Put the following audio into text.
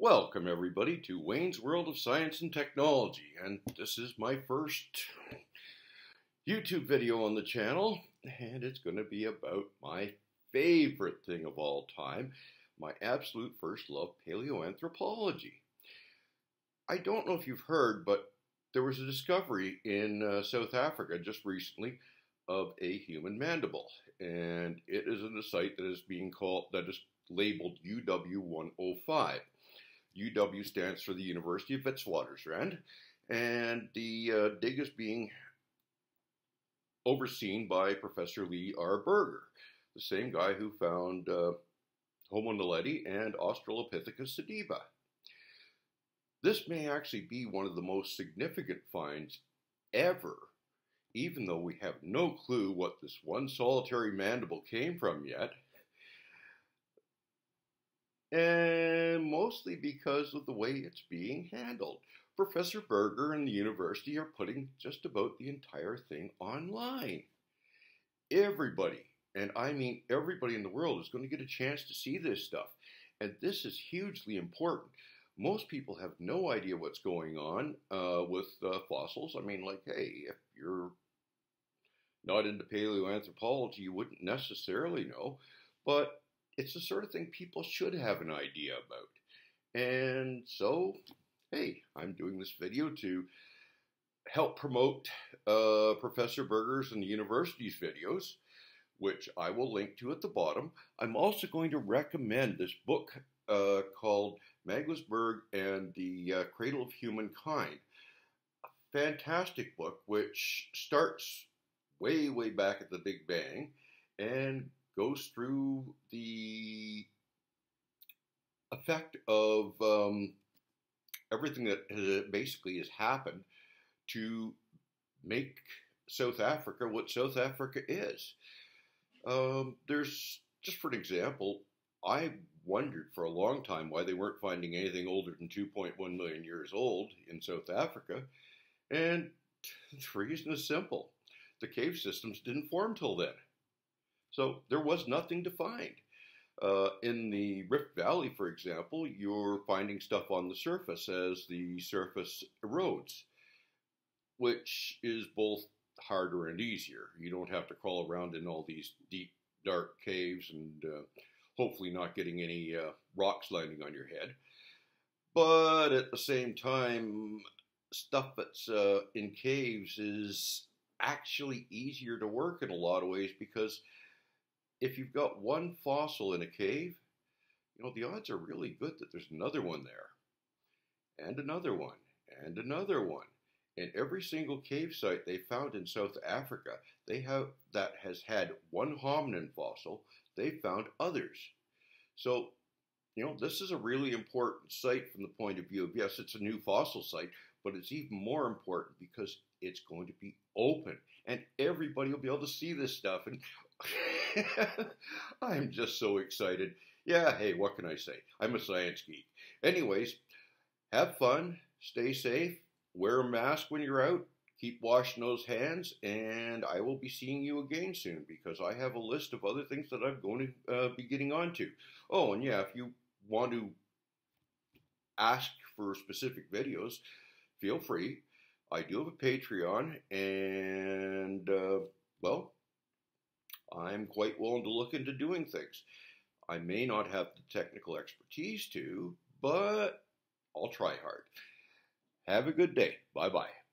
Welcome, everybody, to Wayne's World of Science and Technology. And this is my first YouTube video on the channel, and it's going to be about my favorite thing of all time my absolute first love, paleoanthropology. I don't know if you've heard, but there was a discovery in uh, South Africa just recently of a human mandible, and it is in a site that is being called, that is labeled UW105. UW stands for the University of Witwatersrand, and the uh, dig is being overseen by Professor Lee R. Berger, the same guy who found uh, Homo naledi and Australopithecus sediba. This may actually be one of the most significant finds ever, even though we have no clue what this one solitary mandible came from yet and mostly because of the way it's being handled. Professor Berger and the university are putting just about the entire thing online. Everybody, and I mean everybody in the world, is going to get a chance to see this stuff. And this is hugely important. Most people have no idea what's going on uh, with uh, fossils. I mean, like, hey, if you're not into paleoanthropology, you wouldn't necessarily know. But it's the sort of thing people should have an idea about. And so, hey, I'm doing this video to help promote uh, Professor Berger's and the university's videos, which I will link to at the bottom. I'm also going to recommend this book uh, called Magaliesberg and the uh, Cradle of Humankind. A fantastic book which starts way, way back at the Big Bang and goes through the effect of um, everything that has, basically has happened to make South Africa what South Africa is. Um, there's, just for an example, I wondered for a long time why they weren't finding anything older than 2.1 million years old in South Africa. And the reason is simple the cave systems didn't form till then. So there was nothing to find. Uh, in the Rift Valley, for example, you're finding stuff on the surface as the surface erodes, which is both harder and easier. You don't have to crawl around in all these deep, dark caves and uh, hopefully not getting any uh, rocks landing on your head. But at the same time, stuff that's uh, in caves is actually easier to work in a lot of ways because if you've got one fossil in a cave, you know, the odds are really good that there's another one there, and another one, and another one. In every single cave site they found in South Africa, they have that has had one hominin fossil, they found others. So, you know, this is a really important site from the point of view of yes, it's a new fossil site, but it's even more important because it's going to be open and everybody will be able to see this stuff. And I'm just so excited. Yeah, hey, what can I say? I'm a science geek. Anyways, have fun, stay safe, wear a mask when you're out, keep washing those hands, and I will be seeing you again soon because I have a list of other things that I'm going to uh, be getting onto. Oh, and yeah, if you want to ask for specific videos, feel free. I do have a Patreon, and uh, well, I'm quite willing to look into doing things. I may not have the technical expertise to, but I'll try hard. Have a good day. Bye bye.